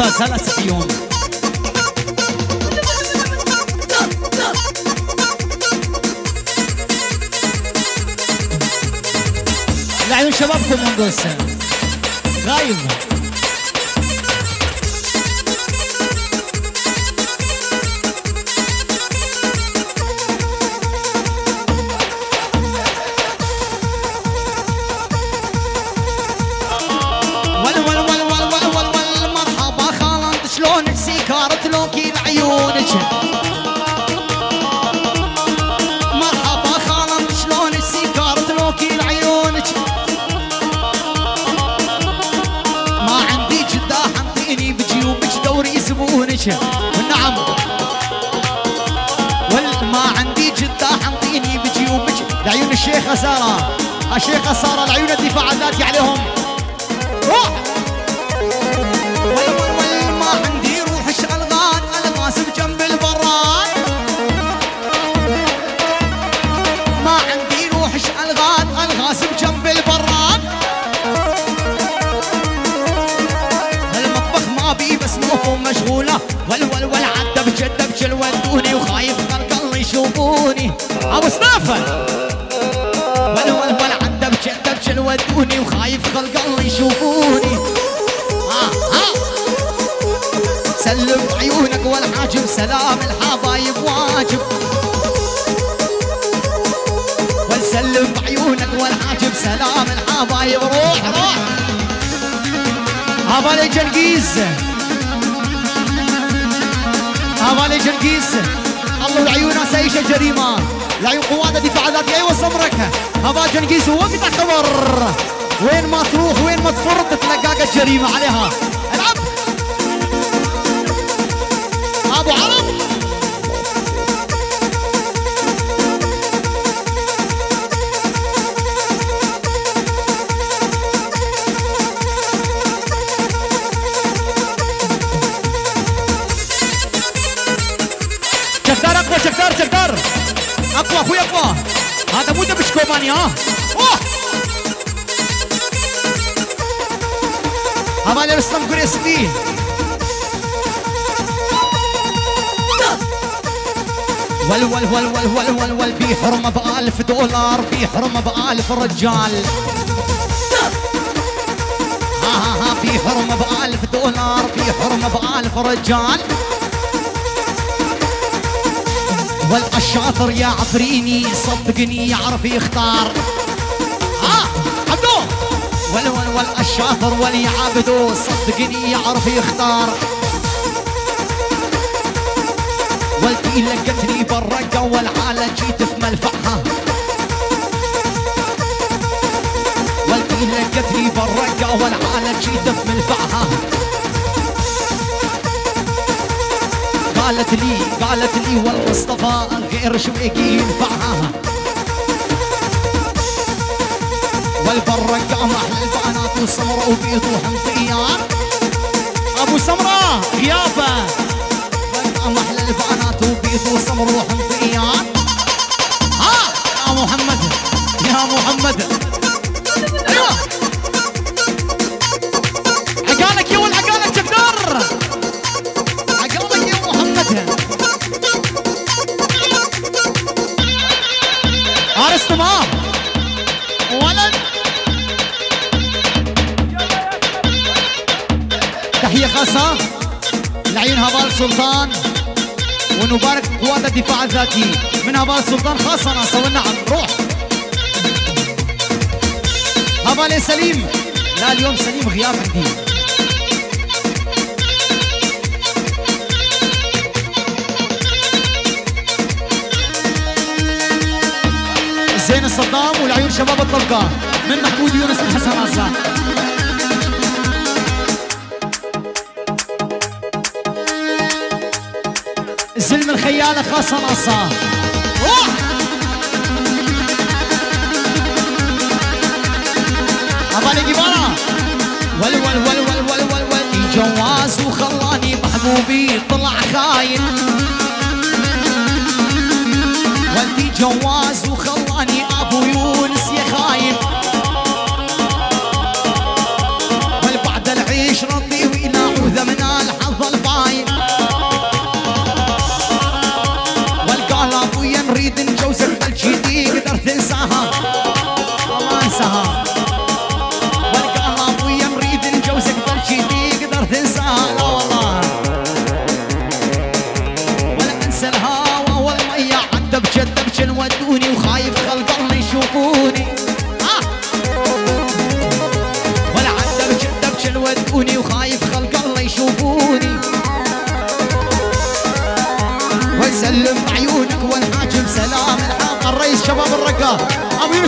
هلا سفيون لعيون شبابكم مندوس غايب نعم. وال ما عندي جدا حمطيني بجيوبك لعيون الشيخة سارة. الشيخة سارة لعيون الدفاع الذاتي عليهم. روح أبو سنافة ول ول ول عدى بجدة بجل ودوني وخايف خلق الله يشوفوني. ها ها. سلم عيونك والحاجب سلام الحبايب واجب. وسلم عيونك والحاجب سلام الحبايب روح روح. هبالي جرقيز هبالي جرقيز الله العيون سايشة جريمة العيون قوادة دفاع ذاتي أيوه صبرك. هبا جرقيز وقت خبر وين ما تروح وين ما تفرط تلقاك الجريمة عليها. العب. أبو عرب. هذا مو دبش كوماني ها؟ هذا رستم قريسلي ول ول ول ول ول ول ول بيحرم بألف دولار بيحرم بألف رجال. ها ها ها بيحرم بألف دولار بيحرم بألف رجال. والشاطر يا عفريني صدقني يعرف يختار. ها عبدو. ول ول ول الشاطر ولي عبدو صدقني يعرف يختار. والتي لقتني بالرقة والعالة جيت في ملفعها والتي لقتني بالرقة والعالة جيت في ملفعها قالت لي قالت لي والمصطفى غير شويقي ينفعها؟ والبرقة محل البنات وسمرة وبيض وحمطيان أبو سمرة غيابة. برقة محل البنات وبيض وسمر وحمطيان ها يا محمد يا محمد. خاصة لعين هبال سلطان. ونبارك قوات الدفاع الذاتي. من هبال سلطان خاصة ناصر والنعم روح. هبال سليم. لا اليوم سليم غياب عندي. زين الصدام والعيون شباب الطلقة. من محمود يونس الحسن عزام. الزلم الخيالة خاصة روح أبالي جبارة. ول ول ول ول ول ول ول. جواز وخلاني محبوبي طلع خاين. والدي جواز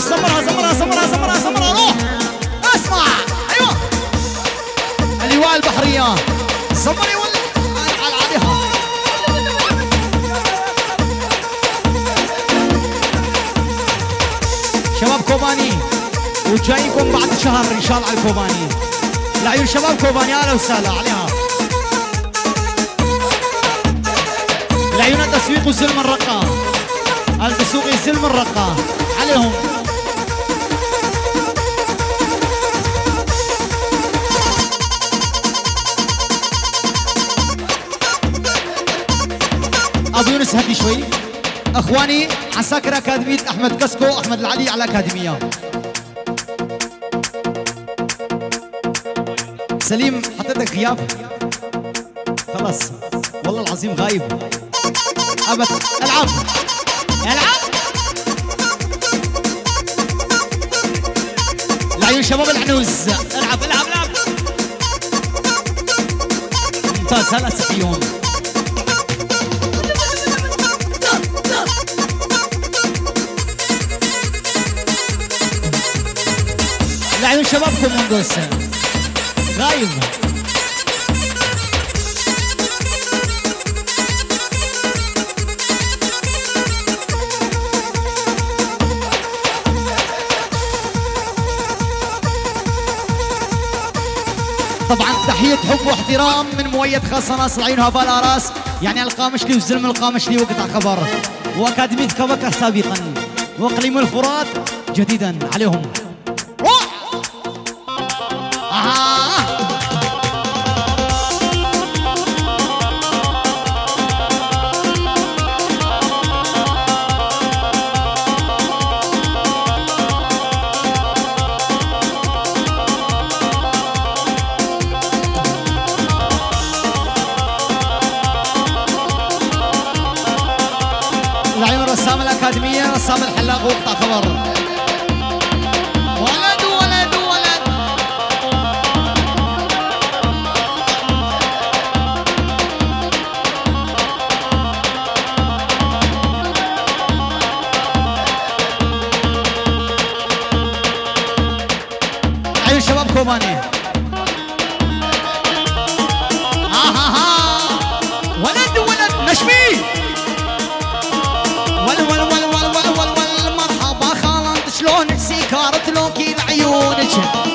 سمرها سمرها سمرها سمرها سمرها روح. اسمع. أيوه. اللواء البحريه سمري ولا عليها شباب كوباني. وجايكم بعد شهر إن شاء الله على الكوباني لعيون شباب كوباني. أهلا وسهلا. عليها. لعيون التسويق وزلم الرقة. التسويق زلم الرقة. عليهم. ابو يونس هدي شوي. اخواني عساكر أكاديمية أحمد كسكو أحمد العلي على الاكاديميه سليم حطيتك غياب؟ خلاص والله العظيم غايب. أبد. ألعب. ألعب. العيون شباب العنوز. ألعب ألعب ألعب. ممتاز هلا فيهم غايب طبعا تحية حب واحترام من مؤيد خاصة ناس العين بلا راس. يعني القامشلي والزلم القامشلي وقطع خبر. وأكاديمية كبكة سابقا. وإقليم الفرات جديدا عليهم. رسام الحلاق وقطع خبر. ولد ولد ولد. عيون شباب كوباني 我的钱。